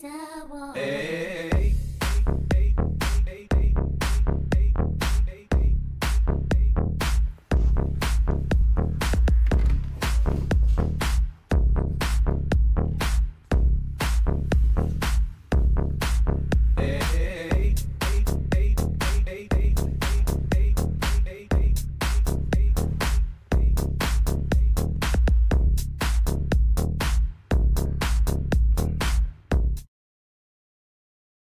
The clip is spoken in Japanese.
さあ